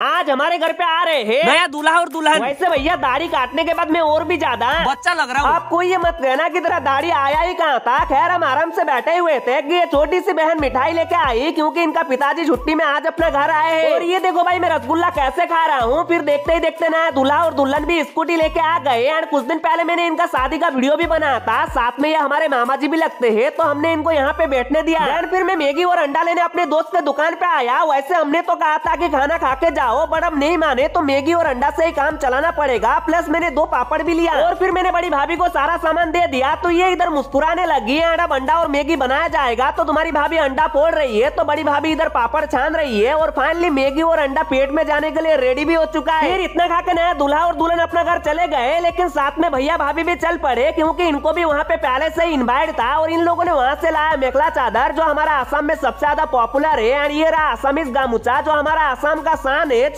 आज हमारे घर पे आ रहे हैं। नया दूल्हा और दुल्हन। वैसे भैया दाढ़ी काटने के बाद मैं और भी ज़्यादा बच्चा लग रहा हूँ। आपको ये मत कहना की तरह दाढ़ी आया ही कहाँ था। खैर हम आराम से बैठे हुए थे कि ये छोटी सी बहन मिठाई लेके आई क्योंकि इनका पिताजी छुट्टी में आज अपने घर आए हैं। और ये देखो भाई मैं रसगुल्ला कैसे खा रहा हूँ। फिर देखते ही देखते नया दूल्हा और दुल्हन भी स्कूटी लेके आ गए एंड कुछ दिन पहले मैंने इनका शादी का वीडियो भी बनाया था। साथ में ये हमारे मामा जी भी लगते है तो हमने इनको यहाँ पे बैठने दिया। एंड फिर मैं मैगी और अंडा लेने अपने दोस्त के दुकान पे आया। वैसे हमने तो कहा था की खाना खा के जाओ, बट अब नहीं माने तो मैगी और अंडा से ही काम चलाना पड़ेगा। प्लस मैंने दो पापड़ भी लिया। और फिर मैंने बड़ी भाभी को सारा सामान दे दिया तो ये इधर मुस्कुराने लगी है। अब अंडा और मैगी बनाया जाएगा तो तुम्हारी भाभी अंडा फोड़ रही है तो बड़ी भाभी इधर पापड़ छान रही है। और फाइनली मैगी और अंडा पेट में जाने के लिए रेडी भी हो चुका है। फिर इतना के नया दूल्हा और दुल्हन अपना घर चले गए, लेकिन साथ में भैया भाभी भी चल पड़े, क्योंकि इनको भी वहाँ पे पहले से इन्वाइट था, और इन लोगों ने वहाँ से लाया मेखला चादर, जो हमारा आसाम में सबसे ज़्यादा पॉपुलर है। एंड ये रहा आसामीज गामुचा, जो हमारा आसाम का शान है। it's